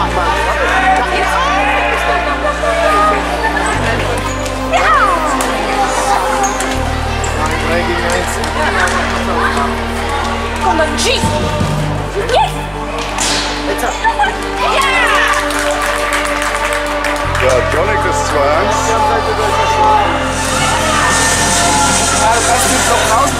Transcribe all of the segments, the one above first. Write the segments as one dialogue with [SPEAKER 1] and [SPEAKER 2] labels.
[SPEAKER 1] Kom G! Ja!
[SPEAKER 2] Ja, Jonik ist zwar
[SPEAKER 3] Ja, Ja, das
[SPEAKER 2] ist
[SPEAKER 4] doch raus.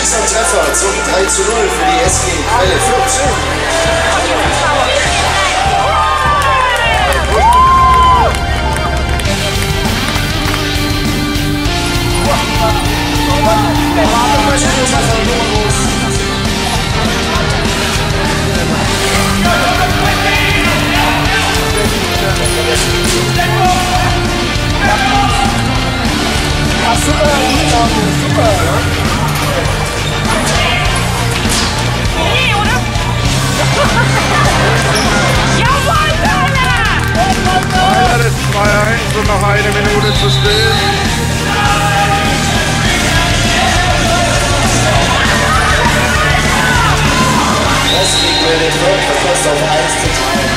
[SPEAKER 4] Dieser Treffer zum 3 zu 0 für die SG Quelle 14. Westweg will den Nordverkehrsauf 1
[SPEAKER 2] to teilen.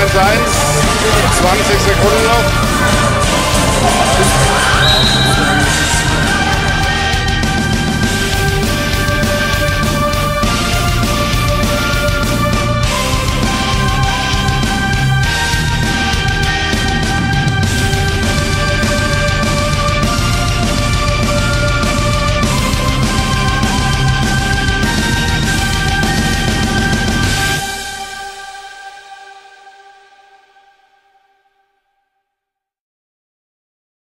[SPEAKER 2] 1-1. 20 Sekunden noch.